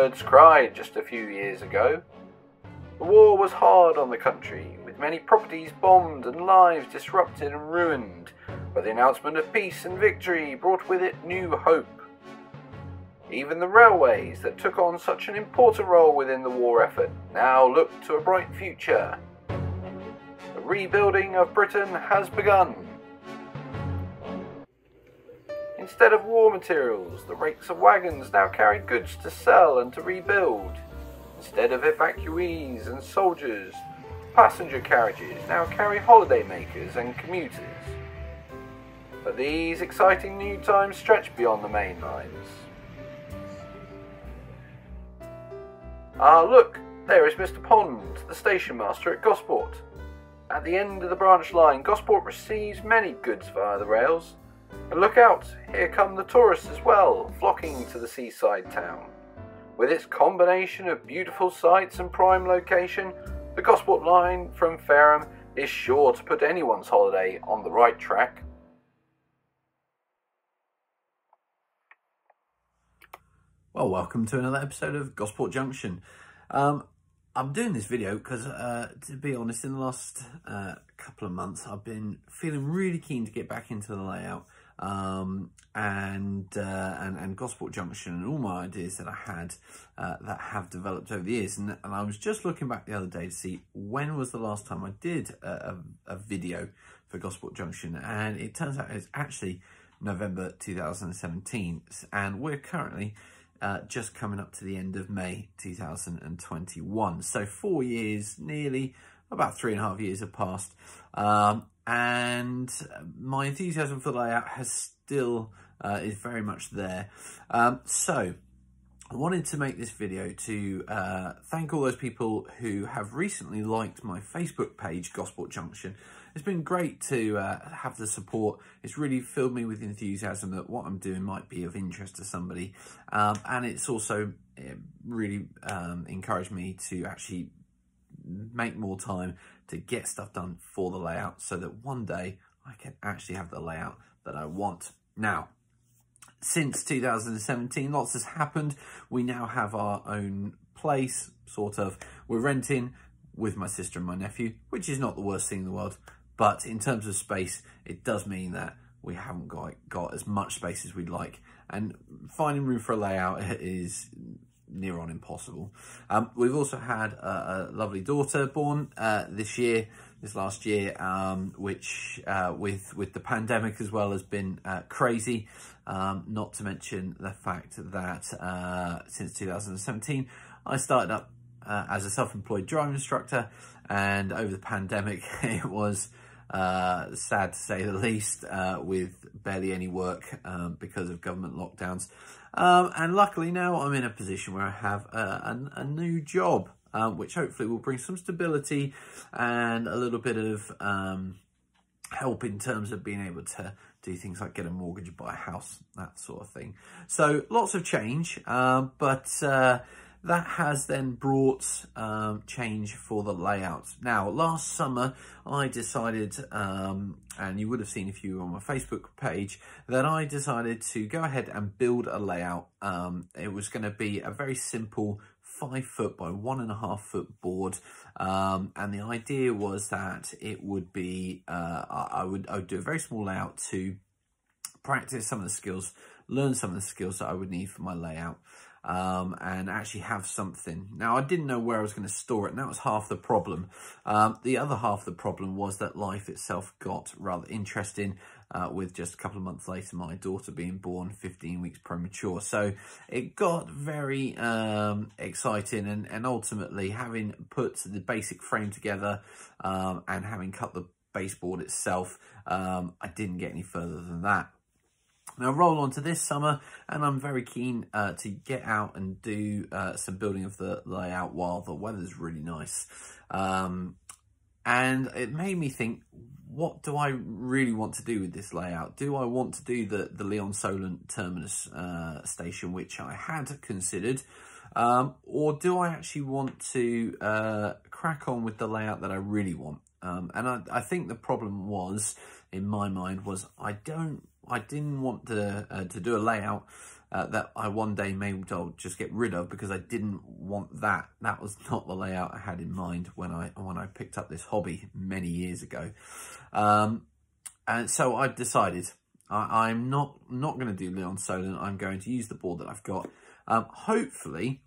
birds cried just a few years ago. The war was hard on the country, with many properties bombed and lives disrupted and ruined, but the announcement of peace and victory brought with it new hope. Even the railways that took on such an important role within the war effort now look to a bright future. The rebuilding of Britain has begun. Instead of war materials, the rakes of wagons now carry goods to sell and to rebuild. Instead of evacuees and soldiers, passenger carriages now carry holidaymakers and commuters. But these exciting new times stretch beyond the main lines. Ah, look, there is Mr. Pond, the station master at Gosport. At the end of the branch line, Gosport receives many goods via the rails. And look out, here come the tourists as well, flocking to the seaside town. With its combination of beautiful sights and prime location, the Gosport line from Fareham is sure to put anyone's holiday on the right track. Well, welcome to another episode of Gosport Junction. Um, I'm doing this video because, uh, to be honest, in the last uh, couple of months, I've been feeling really keen to get back into the layout um, and, uh, and and Gosport Junction and all my ideas that I had uh, that have developed over the years. And, and, I was just looking back the other day to see when was the last time I did a, a, a video for Gosport Junction, and it turns out it's actually November 2017, and we're currently uh, just coming up to the end of May 2021. So four years, nearly, about three and a half years have passed. Um, and my enthusiasm for the layout has still, uh, is very much there. Um, so I wanted to make this video to uh, thank all those people who have recently liked my Facebook page, Gosport Junction. It's been great to uh, have the support. It's really filled me with enthusiasm that what I'm doing might be of interest to somebody. Um, and it's also really um, encouraged me to actually make more time to get stuff done for the layout so that one day I can actually have the layout that I want. Now, since 2017, lots has happened. We now have our own place, sort of. We're renting with my sister and my nephew, which is not the worst thing in the world. But in terms of space, it does mean that we haven't got, got as much space as we'd like. And finding room for a layout is near on impossible. Um, we've also had a, a lovely daughter born uh, this year, this last year, um, which uh, with with the pandemic as well has been uh, crazy. Um, not to mention the fact that uh, since 2017, I started up uh, as a self-employed driving instructor, and over the pandemic, it was uh, sad to say the least, with barely any work um, because of government lockdowns. Um, and luckily now I'm in a position where I have a, a, a new job, um, which hopefully will bring some stability and a little bit of um, help in terms of being able to do things like get a mortgage, buy a house, that sort of thing. So lots of change, uh, but uh, that has then brought um, change for the layout. Now, last summer, I decided, um, and you would have seen if you were on my Facebook page, that I decided to go ahead and build a layout. Um, it was going to be a very simple five foot by one and a half foot board. Um, and the idea was that it would be, uh, I would, I would do a very small layout to practice some of the skills, learn some of the skills that I would need for my layout um, and actually have something. Now, I didn't know where I was going to store it, and that was half the problem. Um, the other half of the problem was that life itself got rather interesting uh, with just a couple of months later my daughter being born 15 weeks premature. So it got very um, exciting and, and ultimately having put the basic frame together um, and having cut the baseboard itself, um, I didn't get any further than that. Now roll on to this summer and I'm very keen uh, to get out and do uh, some building of the layout while the weather's really nice. Um, and it made me think, what do I really want to do with this layout? Do I want to do the, the Lee-on-Solent terminus uh, station, which I had considered, um, or do I actually want to uh, crack on with the layout that I really want? Um, and I, I think the problem was, in my mind, was I don't I didn't want to uh, to do a layout uh, that I one day may well just get rid of because I didn't want that. That was not the layout I had in mind when I when I picked up this hobby many years ago. Um, and so I've decided I, am not not going to do Lee-on-Solent. I'm going to use the board that I've got. Um, hopefully,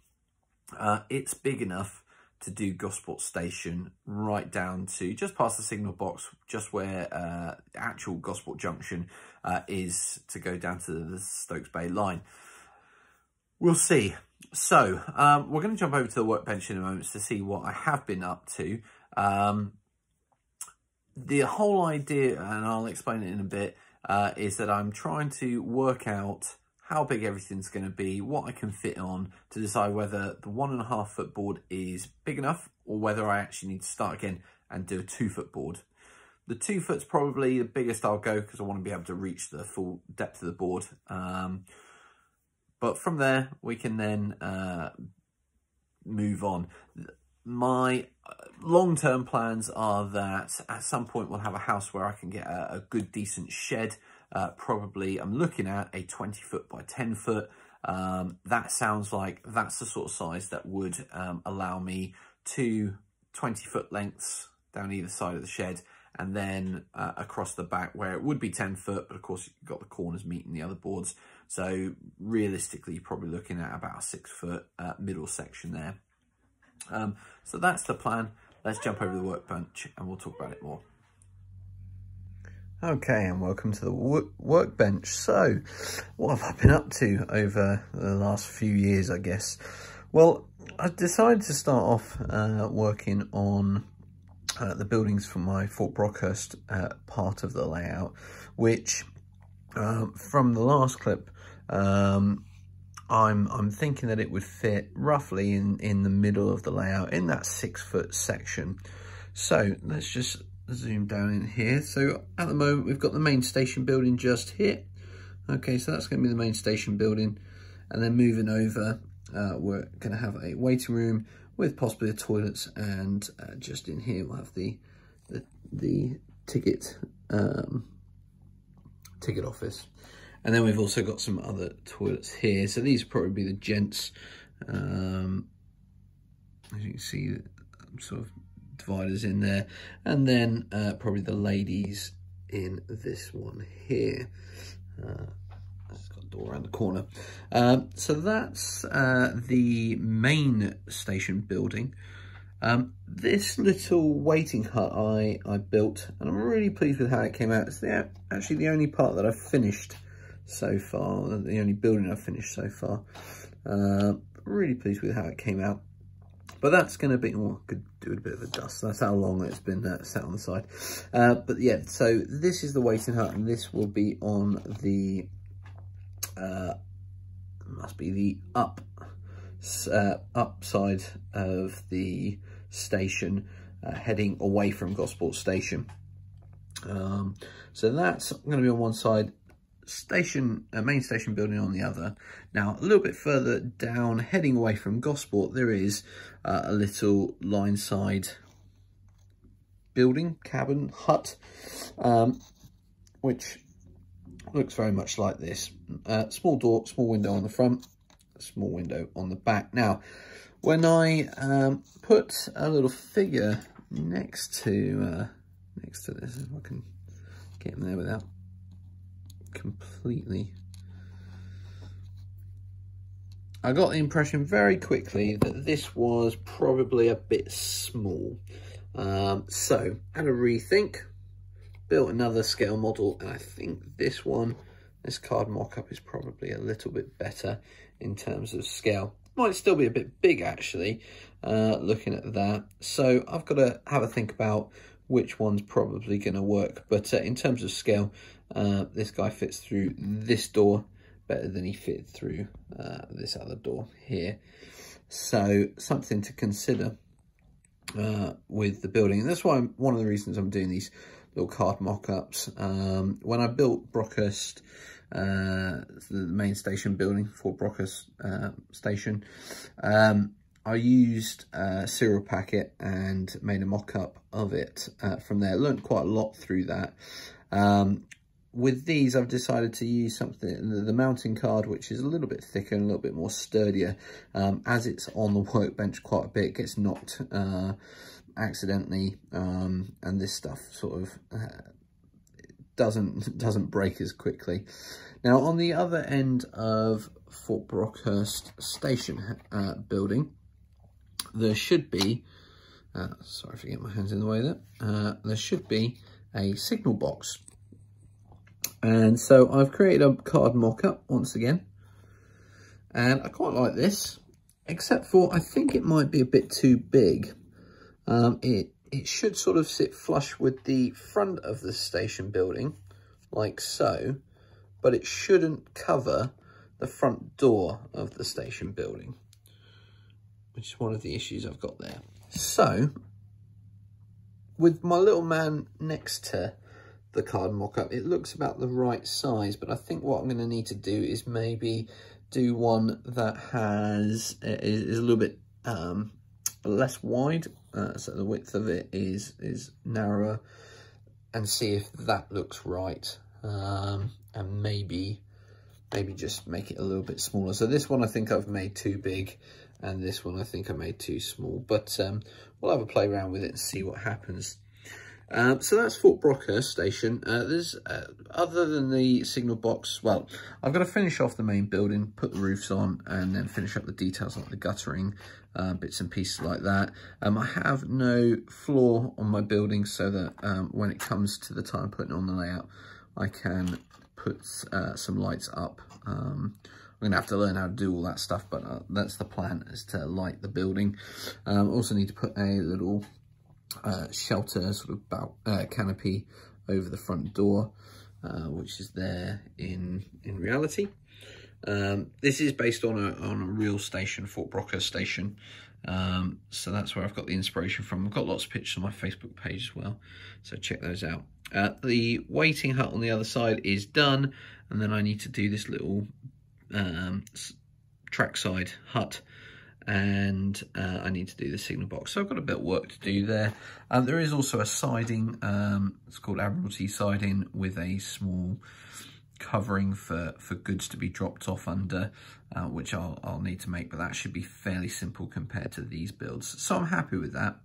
uh, it's big enough to do Gosport Station right down to just past the signal box, just where uh, actual Gosport Junction uh, is to go down to the Stokes Bay line. We'll see. So, um, we're going to jump over to the workbench in a moment to see what I have been up to. Um, the whole idea, and I'll explain it in a bit, uh, is that I'm trying to work out how big everything's going to be, what I can fit on to decide whether the one and a half foot board is big enough or whether I actually need to start again and do a two foot board. The two foot's probably the biggest I'll go because I want to be able to reach the full depth of the board. Um, but from there, we can then uh, move on. My uh, long-term plans are that at some point we'll have a house where I can get a, a good, decent shed. Uh, probably I'm looking at a 20 foot by 10 foot. Um, that sounds like that's the sort of size that would um, allow me two 20 foot lengths down either side of the shed and then uh, across the back where it would be 10 foot, but of course you've got the corners meeting the other boards. So realistically, you're probably looking at about a six foot uh, middle section there. Um, so that's the plan. Let's jump over the workbench and we'll talk about it more. Okay, and welcome to the workbench. So, what have I been up to over the last few years, I guess? Well, I decided to start off uh, working on uh, the buildings for my Fort Brockhurst uh, part of the layout, which um, from the last clip, um, I'm I'm thinking that it would fit roughly in in the middle of the layout in that six foot section. So let's just zoom down in here. So at the moment we've got the main station building just here. Okay, so that's going to be the main station building, and then moving over, uh, we're going to have a waiting room with possibly the toilets, and uh, just in here we'll have the the, the ticket um, ticket office. And then we've also got some other toilets here. So these probably be the gents. Um, as you can see, sort of dividers in there. And then uh, probably the ladies in this one here. Uh, a door around the corner. Um, so that's uh, the main station building. Um, this little waiting hut I, I built, and I'm really pleased with how it came out. It's the, actually the only part that I've finished so far, the only building I've finished so far. Uh, really pleased with how it came out. But that's going to be, well, could do a bit of a dust. That's how long it's been uh, set on the side. Uh, but yeah, so this is the waiting hut, and this will be on the, uh, must be the up, uh, upside of the station, uh, heading away from Gosport Station. Um, so that's going to be on one side station, uh, main station building on the other. Now, a little bit further down, heading away from Gosport, there is uh, a little line side building, cabin, hut, um, which looks very much like this. Uh, small door, small window on the front, small window on the back. Now, when I um, put a little figure next to uh, next to this, if I can get in there without completely. I got the impression very quickly that this was probably a bit small. Um, so, had a rethink, built another scale model, and I think this one, this card mock-up is probably a little bit better in terms of scale. Might still be a bit big, actually, uh, looking at that. So, I've got to have a think about which one's probably going to work. But uh, in terms of scale, uh, this guy fits through this door better than he fit through uh, this other door here. So something to consider uh, with the building. And that's why I'm, one of the reasons I'm doing these little card mock-ups. Um, when I built Brockhurst, uh, the main station building for Brockhurst uh, station, um, I used a Cereal Packet and made a mock-up of it uh, from there. Learned quite a lot through that. Um, with these, I've decided to use something, the, the, mounting card, which is a little bit thicker and a little bit more sturdier. Um, as it's on the workbench quite a bit, it gets knocked uh, accidentally, um, and this stuff sort of uh, doesn't doesn't break as quickly. Now, on the other end of Fort Brockhurst Station uh, building, there should be, uh, sorry for get my hands in the way there, uh, there should be a signal box. And so I've created a card mock-up once again. And I quite like this, except for I think it might be a bit too big. Um, it, it should sort of sit flush with the front of the station building, like so, but it shouldn't cover the front door of the station building, which is one of the issues I've got there. So, with my little man next to the card mock-up, it looks about the right size, but I think what I'm going to need to do is maybe do one that has is, a little bit um, less wide, uh, so the width of it is is narrower, and see if that looks right, um, and maybe maybe just make it a little bit smaller. So this one I think I've made too big and this one I think I made too small. But um, we'll have a play around with it and see what happens. Um, so that's Fort Brockhurst Station. Uh, there's uh, other than the signal box, well, I've got to finish off the main building, put the roofs on, and then finish up the details like the guttering, uh, bits and pieces like that. Um, I have no floor on my building so that um, when it comes to the time putting on the layout, I can put uh, some lights up. Um, I'm going to have to learn how to do all that stuff, but uh, that's the plan, is to light the building. Um, also need to put a little uh, shelter sort of about, uh, canopy over the front door, uh, which is there in, in reality. Um, this is based on a, on a real station, Fort Brockhurst Station. Um, so that's where I've got the inspiration from. I've got lots of pictures on my Facebook page as well, so check those out. Uh, the waiting hut on the other side is done, and then I need to do this little um, trackside hut, and uh, I need to do the signal box. So I've got a bit of work to do there. Um, there is also a siding, um, it's called Admiralty siding, with a small covering for, for goods to be dropped off under, uh, which I'll, I'll need to make, but that should be fairly simple compared to these builds. So I'm happy with that.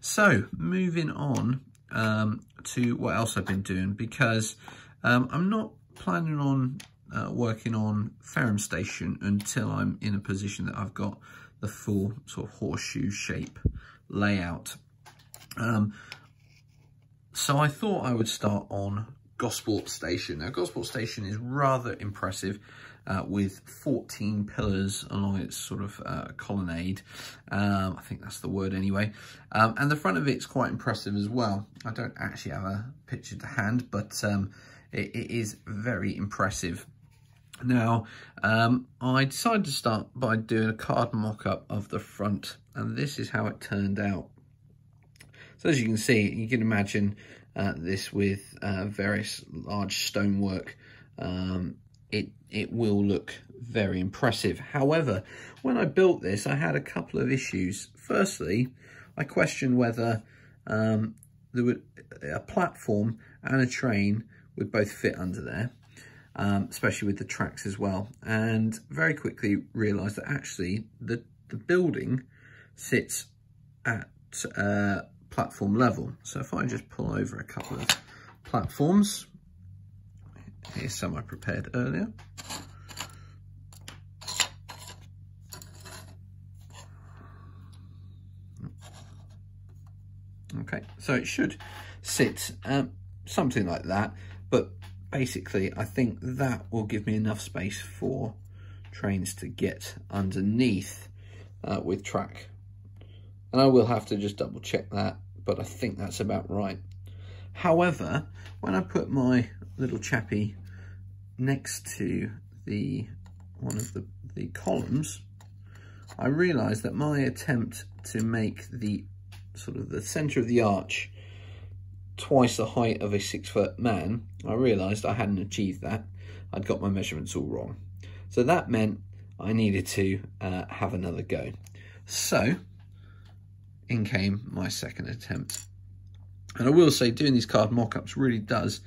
So moving on um, to what else I've been doing, because um, I'm not planning on uh, working on Fareham Station until I'm in a position that I've got the full sort of horseshoe shape layout. Um, so I thought I would start on Gosport Station. Now, Gosport Station is rather impressive uh, with 14 pillars along its sort of uh, colonnade. Um, I think that's the word anyway. Um, and the front of it's quite impressive as well. I don't actually have a picture to hand, but um, it, it is very impressive. Now, um, I decided to start by doing a card mock-up of the front, and this is how it turned out. So as you can see, you can imagine uh, this with uh, various large stonework, um, it, it will look very impressive. However, when I built this, I had a couple of issues. Firstly, I questioned whether um, there would, a platform and a train would both fit under there, um, especially with the tracks as well. And very quickly realised that actually the, the building sits at uh, platform level. So if I just pull over a couple of platforms, here's some I prepared earlier. Okay, so it should sit um, something like that, but basically I think that will give me enough space for trains to get underneath uh, with track and I will have to just double check that, but I think that's about right. However, when I put my little chappy next to the one of the, the columns, I realised that my attempt to make the sort of the centre of the arch twice the height of a six foot man, I realised I hadn't achieved that. I'd got my measurements all wrong. So that meant I needed to uh, have another go. So in came my second attempt. And I will say doing these card mock-ups really does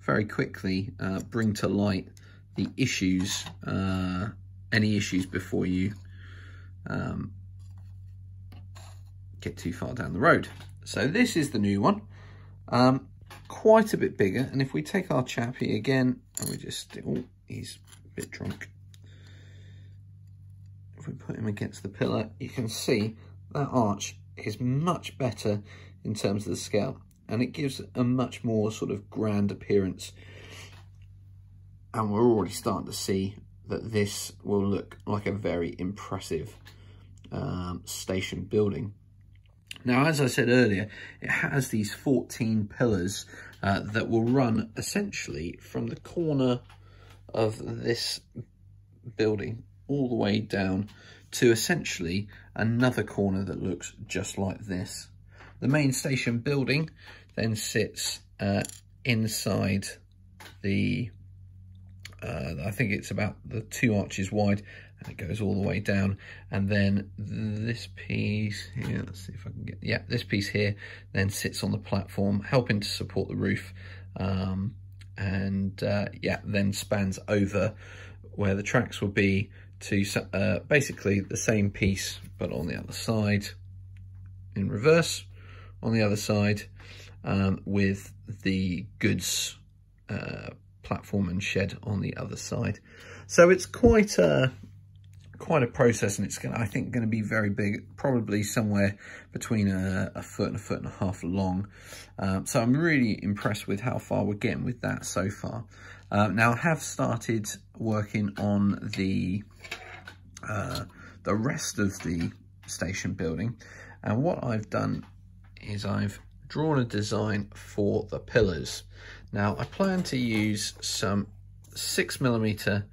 very quickly uh, bring to light the issues, uh, any issues before you um, get too far down the road. So this is the new one, um, quite a bit bigger. And if we take our chappy again, and we just, oh, he's a bit drunk. If we put him against the pillar, you can see that arch is much better in terms of the scale. And it gives a much more sort of grand appearance. And we're already starting to see that this will look like a very impressive um, station building. Now, as I said earlier, it has these 14 pillars uh, that will run essentially from the corner of this building all the way down to essentially another corner that looks just like this. The main station building then sits uh, inside the, uh, I think it's about the two arches wide and it goes all the way down. And then this piece here let's see if i can get yeah this piece here then sits on the platform helping to support the roof. Um, and uh, yeah then spans over where the tracks will be to uh, basically the same piece but on the other side in reverse on the other side um, with the goods uh, platform and shed on the other side. So it's quite a quite a process and it's going to, I think going to be very big probably somewhere between a, a, foot and a foot and a half long. Um, so I'm really impressed with how far we're getting with that so far. Um, now I have started working on the uh, the rest of the station building and what I've done is I've drawn a design for the pillars. Now I plan to use some six millimeter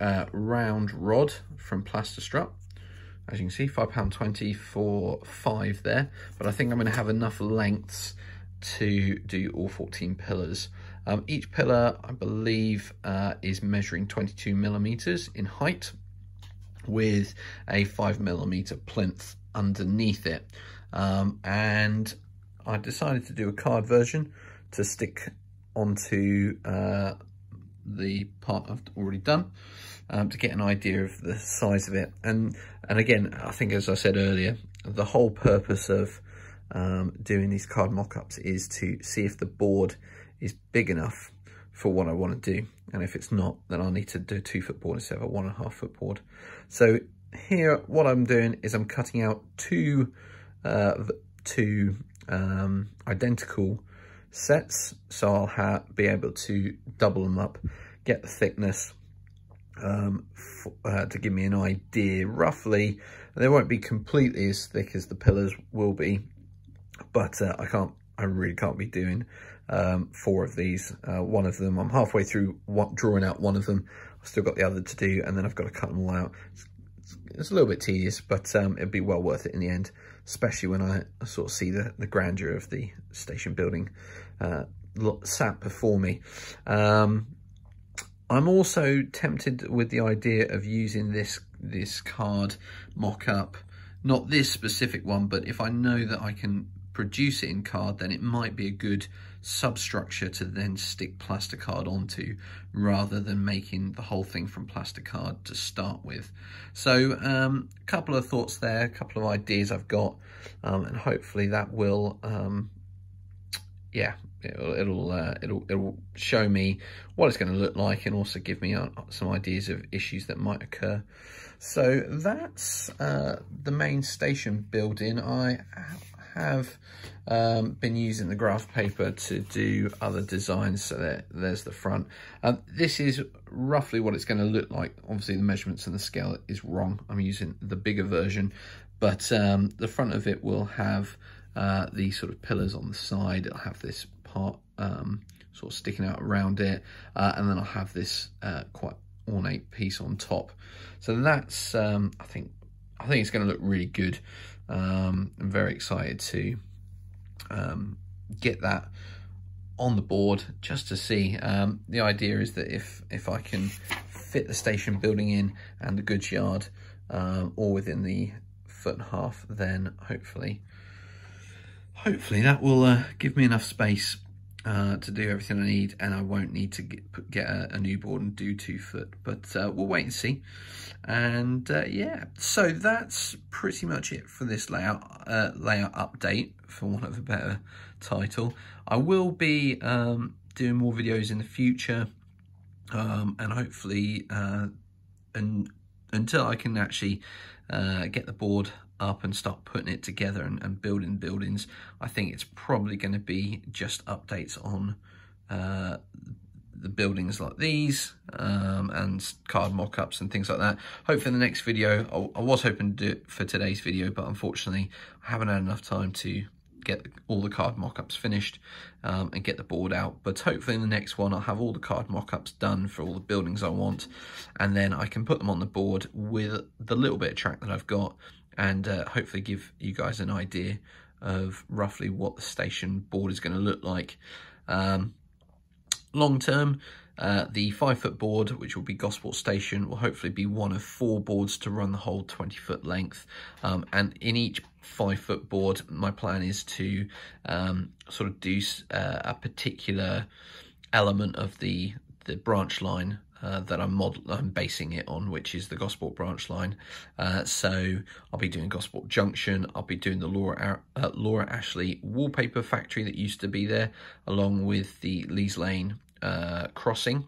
uh, round rod from Plastistrut. As you can see, £5.20 for five there. But I think I'm going to have enough lengths to do all 14 pillars. Um, each pillar, I believe, uh, is measuring 22 millimeters in height with a five millimeter plinth underneath it. Um, and I decided to do a card version to stick onto uh, the part I've already done um, to get an idea of the size of it. And, and again, I think as I said earlier, the whole purpose of um, doing these card mock-ups is to see if the board is big enough for what I want to do. And if it's not, then I'll need to do a two foot board instead of a one and a half foot board. So here, what I'm doing is I'm cutting out two, uh, two um, identical sets. So I'll be able to double them up, get the thickness um, uh, to give me an idea roughly. They won't be completely as thick as the pillars will be, but uh, I can't, I really can't be doing um, four of these. Uh, one of them, I'm halfway through what, drawing out one of them. I've still got the other to do, and then I've got to cut them all out. It's, it's a little bit tedious, but um, it'd be well worth it in the end, especially when I sort of see the, the grandeur of the station building uh, sat before me. Um, I'm also tempted with the idea of using this this card mock-up, not this specific one, but if I know that I can produce it in card, then it might be a good substructure to then stick plastic card onto rather than making the whole thing from plastic card to start with. So a um, couple of thoughts there, a couple of ideas I've got, um, and hopefully that will um, yeah, it'll it'll, uh, it'll it'll show me what it's going to look like and also give me uh, some ideas of issues that might occur. So that's uh, the main station building. I have um, been using the graph paper to do other designs. So there, there's the front. Um, this is roughly what it's going to look like. Obviously the measurements and the scale is wrong. I'm using the bigger version, but um, the front of it will have uh, these sort of pillars on the side. It'll have this part um, sort of sticking out around it. Uh, and then I'll have this uh, quite ornate piece on top. So that's, um, I think, I think it's going to look really good. Um, I'm very excited to um, get that on the board just to see. Um, the idea is that if, if I can fit the station building in and the goods yard um, all within the foot and a half, then hopefully hopefully that will uh, give me enough space uh, to do everything I need, and I won't need to get, get a, a, new board and do two foot. But uh, we'll wait and see. And uh, yeah, so that's pretty much it for this layout uh, layout update, for want of a better title. I will be um, doing more videos in the future, um, and hopefully, uh, and until I can actually uh, get the board up and start putting it together and, and building buildings, I think it's probably going to be just updates on uh, the buildings like these um, and card mock-ups and things like that. Hopefully in the next video, I, I was hoping to do it for today's video, but unfortunately I haven't had enough time to get all the card mock-ups finished um, and get the board out. But hopefully in the next one, I'll have all the card mock-ups done for all the buildings I want. And then I can put them on the board with the little bit of track that I've got and uh, hopefully give you guys an idea of roughly what the station board is going to look like. Um, long term, uh, the five foot board, which will be Gosport Station, will hopefully be one of four boards to run the whole 20 foot length. Um, and in each five foot board, my plan is to um, sort of do uh, a particular element of the the branch line uh, that I'm model I'm basing it on, which is the Gosport branch line. Uh, so I'll be doing Gosport Junction. I'll be doing the Laura uh, Laura Ashley wallpaper factory that used to be there, along with the Lees Lane uh, crossing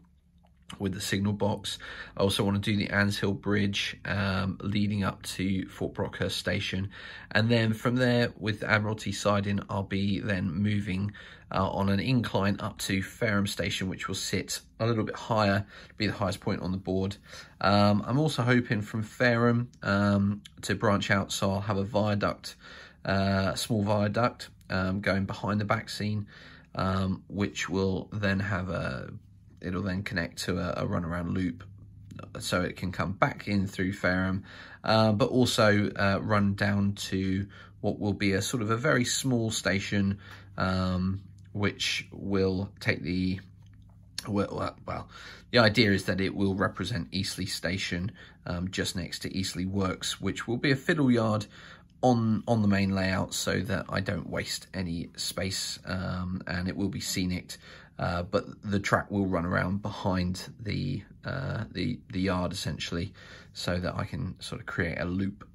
with the signal box. I also want to do the Ann's Hill Bridge um, leading up to Fort Brockhurst Station. And then from there with the Admiralty siding, I'll be then moving uh, on an incline up to Fareham Station, which will sit a little bit higher, be the highest point on the board. Um, I'm also hoping from Fareham um, to branch out, so I'll have a viaduct, uh, small viaduct um, going behind the back scene, um, which will then have a it'll then connect to a, a runaround loop so it can come back in through Fareham, uh, but also uh, run down to what will be a sort of a very small station, um, which will take the well, well, the idea is that it will represent Eastleigh Station um, just next to Eastleigh Works, which will be a fiddle yard on on the main layout so that I don't waste any space um, and it will be scenic uh, but the track will run around behind the, uh, the, the yard essentially so that I can sort of create a loop.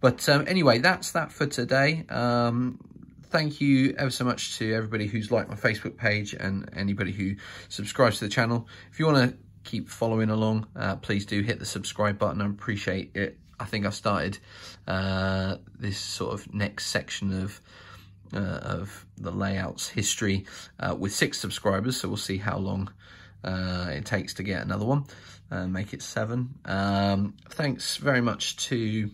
But um, anyway, that's that for today. Um, thank you ever so much to everybody who's liked my Facebook page and anybody who subscribes to the channel. If you want to keep following along, uh, please do hit the subscribe button. I appreciate it. I think I've started uh, this sort of next section of uh, of the layout's history uh, with six subscribers. So we'll see how long uh, it takes to get another one and make it seven. Um, thanks very much to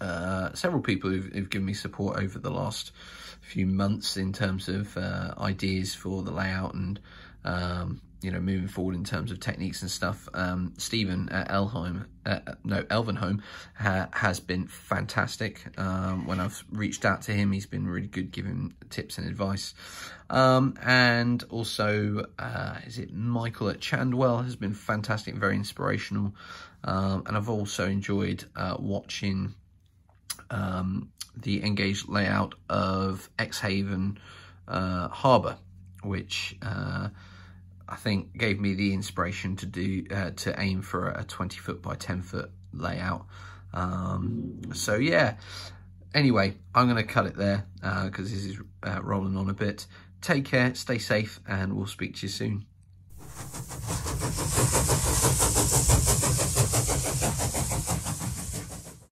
uh, several people who've, who've, given me support over the last few months in terms of uh, ideas for the layout and um, you know, moving forward in terms of techniques and stuff. Um, Stephen at Elheim, uh, no, Elvenholm ha has been fantastic. Um, when I've reached out to him, he's been really good giving tips and advice. Um, and also, uh, is it Michael at Chandwell has been fantastic, very inspirational. Um, and I've also enjoyed uh, watching um, the engaged layout of Exhaven uh, Harbour, which uh, I think gave me the inspiration to do uh, to aim for a 20 foot by 10 foot layout. Um, so yeah, anyway, I'm going to cut it there because uh, this is uh, rolling on a bit. Take care, stay safe, and we'll speak to you soon.